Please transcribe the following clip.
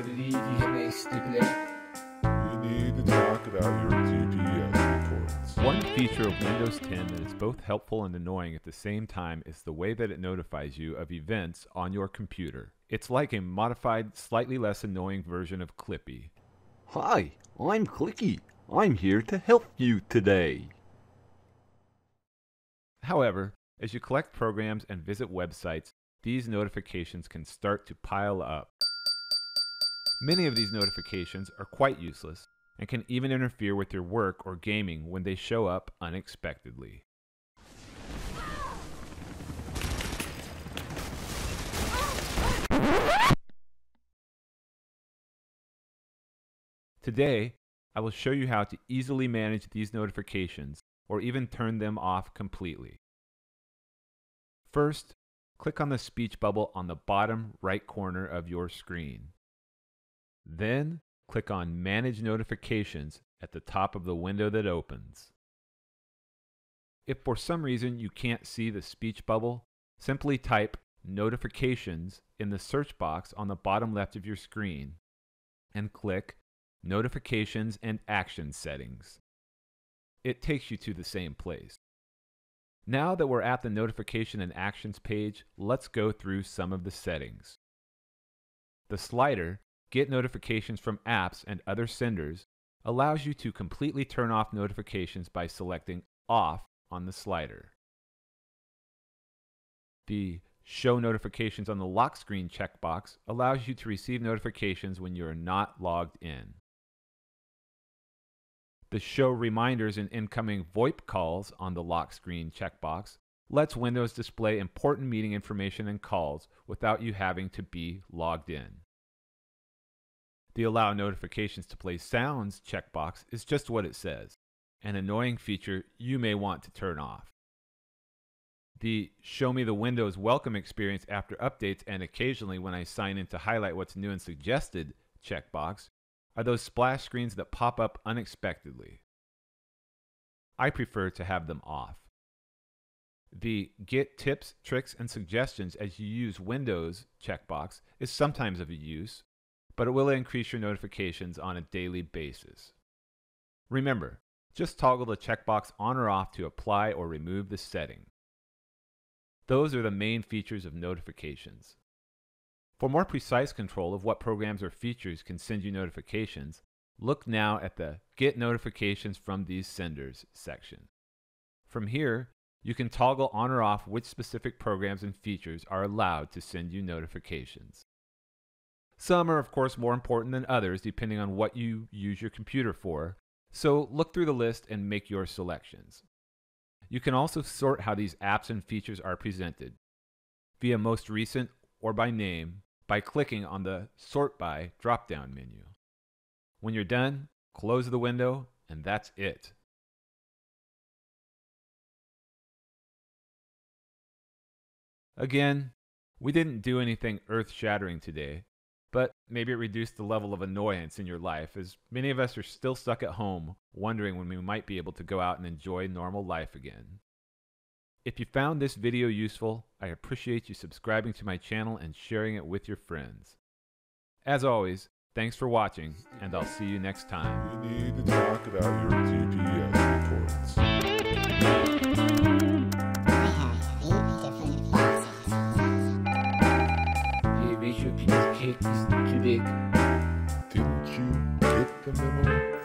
believe you may stipulate. We need to talk about your TPS reports. One feature of Windows 10 that is both helpful and annoying at the same time is the way that it notifies you of events on your computer. It's like a modified, slightly less annoying version of Clippy. Hi, I'm Clicky. I'm here to help you today. However, as you collect programs and visit websites, these notifications can start to pile up. Many of these notifications are quite useless and can even interfere with your work or gaming when they show up unexpectedly. Today, I will show you how to easily manage these notifications or even turn them off completely. First, click on the speech bubble on the bottom right corner of your screen. Then, click on Manage Notifications at the top of the window that opens. If for some reason you can't see the speech bubble, simply type Notifications in the search box on the bottom left of your screen and click Notifications and Action Settings. It takes you to the same place. Now that we're at the Notification and Actions page, let's go through some of the settings. The slider, Get Notifications from Apps and Other Senders, allows you to completely turn off notifications by selecting Off on the slider. The Show Notifications on the lock screen checkbox allows you to receive notifications when you are not logged in. The Show Reminders and Incoming VoIP Calls on the lock screen checkbox lets Windows display important meeting information and calls without you having to be logged in. The Allow Notifications to Play Sounds checkbox is just what it says, an annoying feature you may want to turn off. The Show Me the Windows welcome experience after updates and occasionally when I sign in to highlight what's new and suggested checkbox are those splash screens that pop up unexpectedly. I prefer to have them off. The Get Tips, Tricks, and Suggestions as you use Windows checkbox is sometimes of use, but it will increase your notifications on a daily basis. Remember, just toggle the checkbox on or off to apply or remove the setting. Those are the main features of notifications. For more precise control of what programs or features can send you notifications, look now at the Get Notifications from These Senders section. From here, you can toggle on or off which specific programs and features are allowed to send you notifications. Some are, of course, more important than others depending on what you use your computer for, so look through the list and make your selections. You can also sort how these apps and features are presented via most recent or by name by clicking on the Sort By drop-down menu. When you're done, close the window, and that's it. Again, we didn't do anything earth-shattering today, but maybe it reduced the level of annoyance in your life as many of us are still stuck at home wondering when we might be able to go out and enjoy normal life again. If you found this video useful, I appreciate you subscribing to my channel and sharing it with your friends. As always, thanks for watching, and I'll see you next time. We need to talk about your TPS reports. Didn't you get the memo?